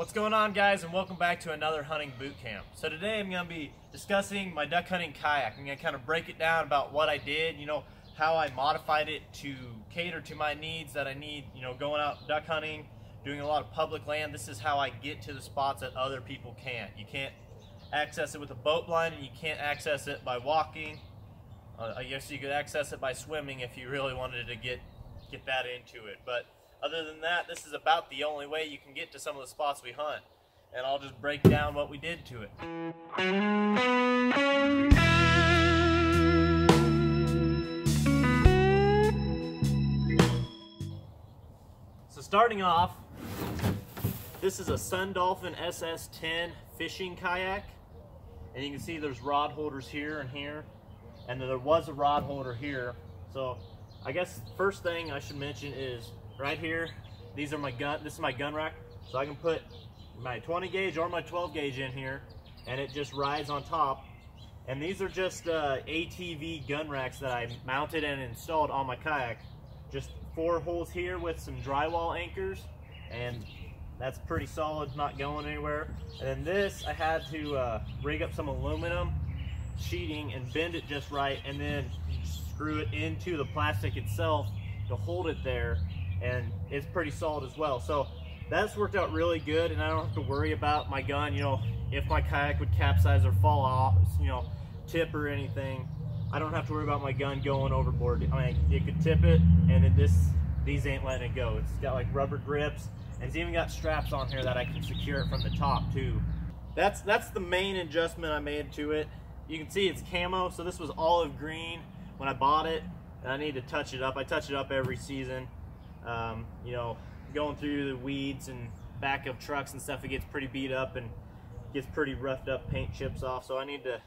What's going on guys and welcome back to another hunting boot camp. So today I'm going to be discussing my duck hunting kayak. I'm going to kind of break it down about what I did, you know, how I modified it to cater to my needs that I need, you know, going out duck hunting, doing a lot of public land. This is how I get to the spots that other people can't. You can't access it with a boat blind and you can't access it by walking. Uh, I guess you could access it by swimming if you really wanted to get get that into it. But other than that, this is about the only way you can get to some of the spots we hunt. And I'll just break down what we did to it. So starting off, this is a Sun Dolphin SS10 fishing kayak. And you can see there's rod holders here and here. And there was a rod holder here. So I guess first thing I should mention is right here, these are my gun, this is my gun rack. So I can put my 20 gauge or my 12 gauge in here and it just rides on top. And these are just uh, ATV gun racks that I mounted and installed on my kayak. Just four holes here with some drywall anchors and that's pretty solid, not going anywhere. And then this, I had to uh, rig up some aluminum sheeting and bend it just right and then screw it into the plastic itself to hold it there and it's pretty solid as well. So that's worked out really good and I don't have to worry about my gun, you know, if my kayak would capsize or fall off, you know, tip or anything. I don't have to worry about my gun going overboard. I mean, it could tip it and this, these ain't letting it go. It's got like rubber grips and it's even got straps on here that I can secure it from the top too. That's, that's the main adjustment I made to it. You can see it's camo, so this was olive green when I bought it and I need to touch it up. I touch it up every season. Um, you know, going through the weeds and back of trucks and stuff, it gets pretty beat up and gets pretty roughed up, paint chips off. So I need to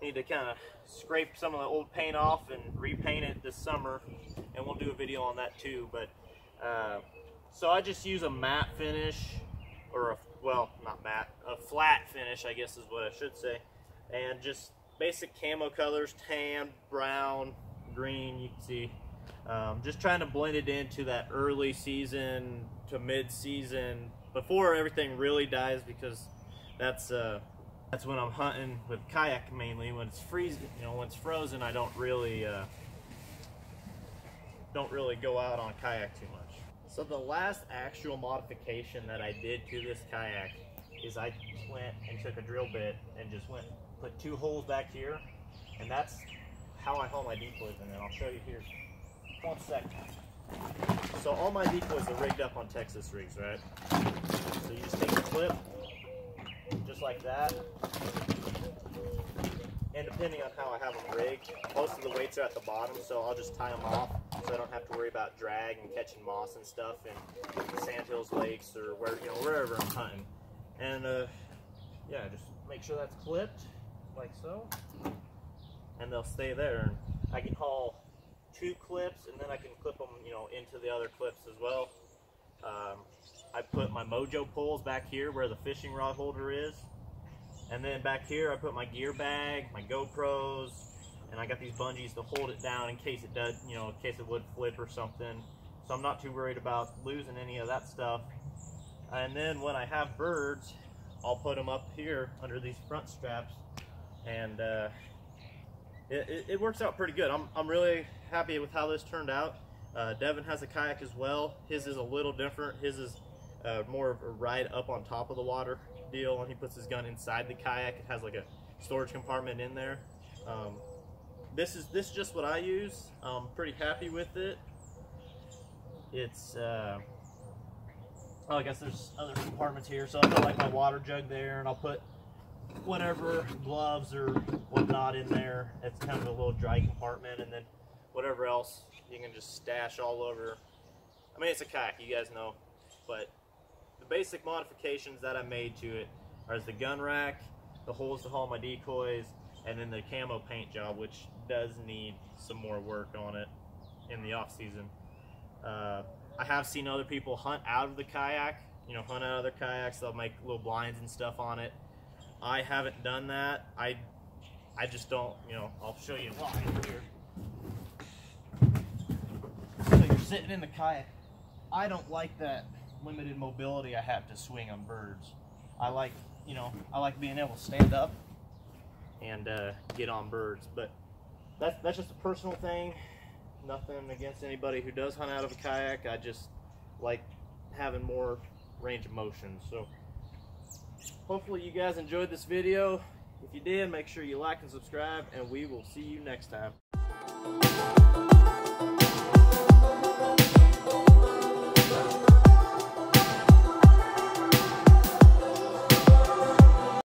need to kind of scrape some of the old paint off and repaint it this summer, and we'll do a video on that too. But uh, so I just use a matte finish, or a well, not matte, a flat finish, I guess is what I should say, and just basic camo colors: tan, brown, green. You can see um, just trying to blend it into that early season to mid-season before everything really dies because that's uh, that's when I'm hunting with kayak mainly. When it's freezing, you know, when it's frozen, I don't really uh, don't really go out on kayak too much. So the last actual modification that I did to this kayak is I went and took a drill bit and just went put two holes back here, and that's how I haul my decoys in. And then I'll show you here. One second. So all my decoys are rigged up on Texas rigs, right? So you just take the clip, just like that. And depending on how I have them rigged, most of the weights are at the bottom, so I'll just tie them off so I don't have to worry about drag and catching moss and stuff in sandhills lakes or where you know wherever I'm hunting. And uh, yeah, just make sure that's clipped like so, and they'll stay there. And I can haul two clips and then I can clip them, you know, into the other clips as well. Um, I put my Mojo poles back here where the fishing rod holder is. And then back here I put my gear bag, my GoPros, and I got these bungees to hold it down in case it does, you know, in case it would flip or something. So I'm not too worried about losing any of that stuff. And then when I have birds, I'll put them up here under these front straps and uh, it, it, it, works out pretty good. I'm, I'm really happy with how this turned out. Uh, Devin has a kayak as well. His is a little different. His is uh, more of a ride up on top of the water deal, and he puts his gun inside the kayak. It has like a storage compartment in there. Um, this is this is just what I use. I'm pretty happy with it. It's uh, oh, I guess there's other compartments here, so I put like my water jug there, and I'll put whatever gloves or whatnot in there. It's kind of a little dry compartment, and then whatever else you can just stash all over. I mean, it's a kayak, you guys know, but the basic modifications that I made to it are the gun rack, the holes to haul my decoys, and then the camo paint job, which does need some more work on it in the off season. Uh, I have seen other people hunt out of the kayak, you know, hunt out of their kayaks. They'll make little blinds and stuff on it. I haven't done that. I I just don't, you know, I'll show you why here. So you're sitting in the kayak. I don't like that limited mobility I have to swing on birds. I like, you know, I like being able to stand up and uh, get on birds. But that's that's just a personal thing. Nothing against anybody who does hunt out of a kayak. I just like having more range of motion. So hopefully you guys enjoyed this video. If you did, make sure you like and subscribe, and we will see you next time.